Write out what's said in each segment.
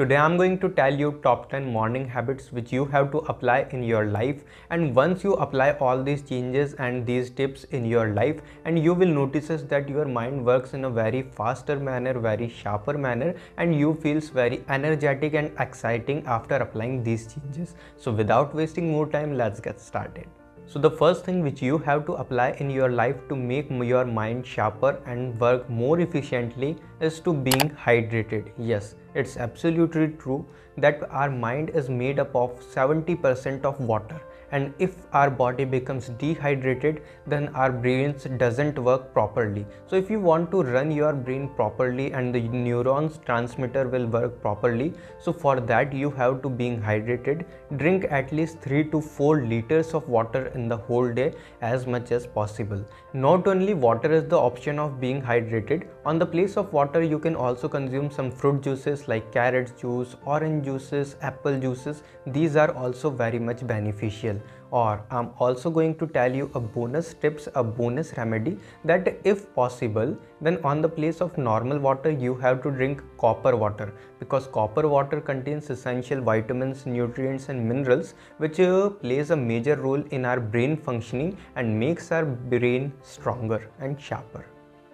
Today I'm going to tell you top 10 morning habits which you have to apply in your life and once you apply all these changes and these tips in your life and you will notice that your mind works in a very faster manner, very sharper manner and you feels very energetic and exciting after applying these changes. So without wasting more time let's get started. So the first thing which you have to apply in your life to make your mind sharper and work more efficiently is to being hydrated. Yes, it's absolutely true that our mind is made up of 70% of water and if our body becomes dehydrated then our brains doesn't work properly. So if you want to run your brain properly and the neurons transmitter will work properly so for that you have to being hydrated. Drink at least 3 to 4 liters of water in the whole day as much as possible. Not only water is the option of being hydrated on the place of water you can also consume some fruit juices like carrot juice orange juices apple juices. These are also very much beneficial or I'm also going to tell you a bonus tips a bonus remedy that if possible then on the place of normal water you have to drink copper water. Because copper water contains essential vitamins nutrients and minerals which uh, plays a major role in our brain functioning and makes our brain stronger and sharper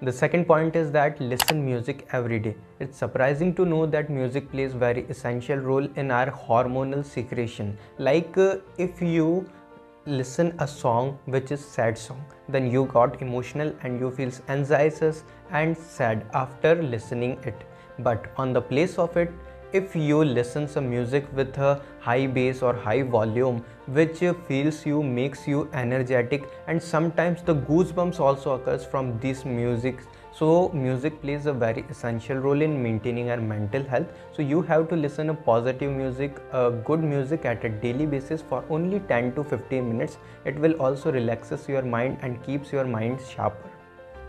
the second point is that listen music every day. It's surprising to know that music plays very essential role in our hormonal secretion. Like uh, if you listen a song which is sad song then you got emotional and you feels anxious and sad after listening it but on the place of it if you listen some music with a high bass or high volume which feels you makes you energetic and sometimes the goosebumps also occurs from this music. So music plays a very essential role in maintaining our mental health. So you have to listen a positive music a good music at a daily basis for only 10 to 15 minutes. It will also relaxes your mind and keeps your mind sharper.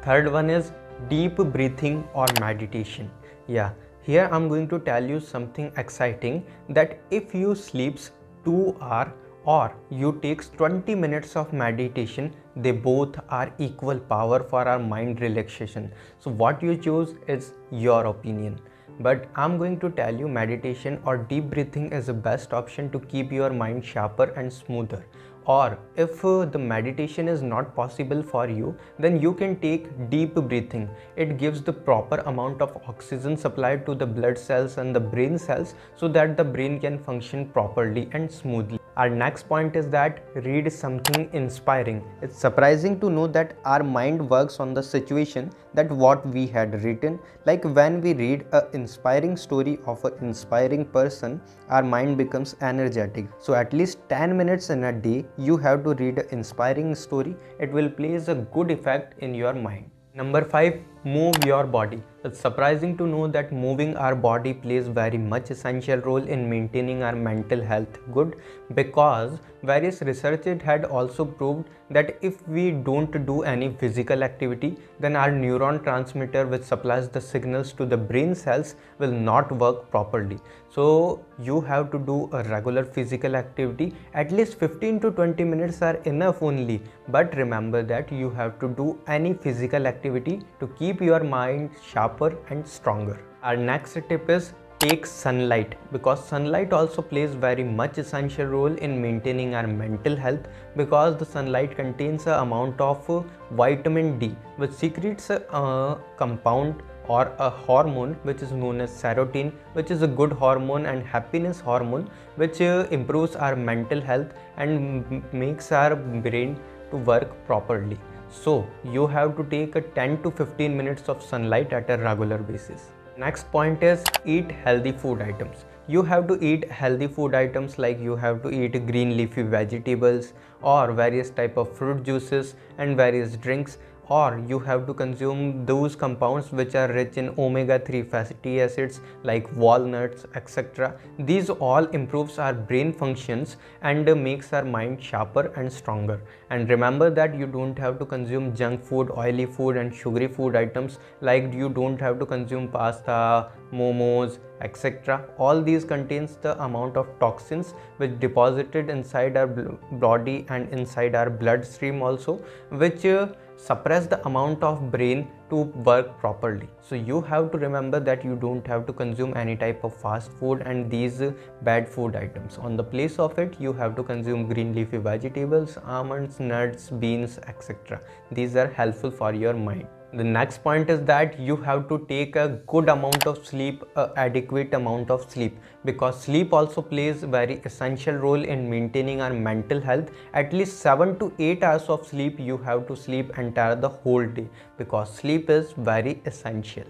Third one is deep breathing or meditation. Yeah here I'm going to tell you something exciting that if you sleeps 2 hour or you takes 20 minutes of meditation they both are equal power for our mind relaxation. So what you choose is your opinion. But I'm going to tell you meditation or deep breathing is the best option to keep your mind sharper and smoother or if uh, the meditation is not possible for you then you can take deep breathing. It gives the proper amount of oxygen supplied to the blood cells and the brain cells so that the brain can function properly and smoothly. Our next point is that read something inspiring. It's surprising to know that our mind works on the situation that what we had written like when we read a inspiring story of an inspiring person our mind becomes energetic. So at least 10 minutes in a day you have to read an inspiring story. It will place a good effect in your mind. Number 5 move your body. It's surprising to know that moving our body plays very much essential role in maintaining our mental health. Good. Because various researchers had also proved that if we don't do any physical activity then our neuron transmitter which supplies the signals to the brain cells will not work properly. So you have to do a regular physical activity. At least 15 to 20 minutes are enough only. But remember that you have to do any physical activity to keep your mind sharper and stronger. Our next tip is take sunlight because sunlight also plays very much essential role in maintaining our mental health because the sunlight contains a amount of vitamin D which secretes a compound or a hormone which is known as serotonin which is a good hormone and happiness hormone which uh, improves our mental health and makes our brain to work properly so you have to take a 10 to 15 minutes of sunlight at a regular basis. Next point is eat healthy food items. You have to eat healthy food items like you have to eat green leafy vegetables or various type of fruit juices and various drinks or you have to consume those compounds which are rich in omega-3 fatty acids like walnuts etc these all improves our brain functions and makes our mind sharper and stronger. And remember that you don't have to consume junk food oily food and sugary food items. Like you don't have to consume pasta momos etc all these contains the amount of toxins which deposited inside our body and inside our bloodstream also which uh, suppress the amount of brain to work properly. So you have to remember that you don't have to consume any type of fast food and these bad food items. On the place of it you have to consume green leafy vegetables almonds nuts beans etc these are helpful for your mind the next point is that you have to take a good amount of sleep adequate amount of sleep because sleep also plays very essential role in maintaining our mental health. At least 7 to 8 hours of sleep you have to sleep entire the whole day because sleep is very essential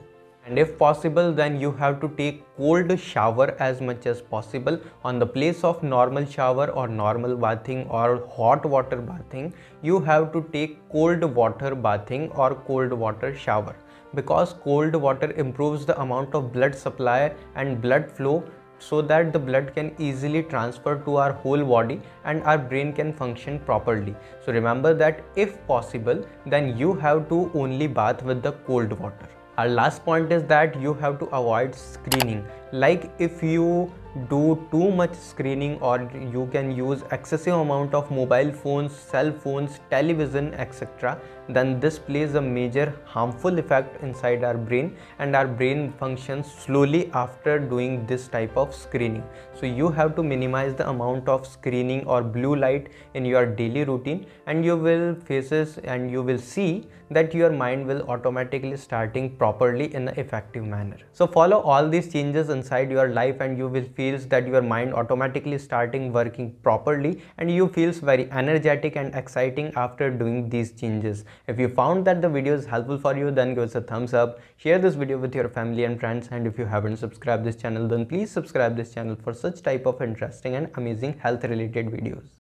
and if possible then you have to take cold shower as much as possible. On the place of normal shower or normal bathing or hot water bathing you have to take cold water bathing or cold water shower. Because cold water improves the amount of blood supply and blood flow so that the blood can easily transfer to our whole body and our brain can function properly. So remember that if possible then you have to only bath with the cold water our last point is that you have to avoid screening like if you do too much screening or you can use excessive amount of mobile phones cell phones television etc then this plays a major harmful effect inside our brain and our brain functions slowly after doing this type of screening. So you have to minimize the amount of screening or blue light in your daily routine and you will faces and you will see that your mind will automatically starting properly in an effective manner. So follow all these changes inside your life and you will feels that your mind automatically starting working properly and you feels very energetic and exciting after doing these changes. If you found that the video is helpful for you then give us a thumbs up. Share this video with your family and friends. And if you haven't subscribed this channel then please subscribe this channel for such type of interesting and amazing health related videos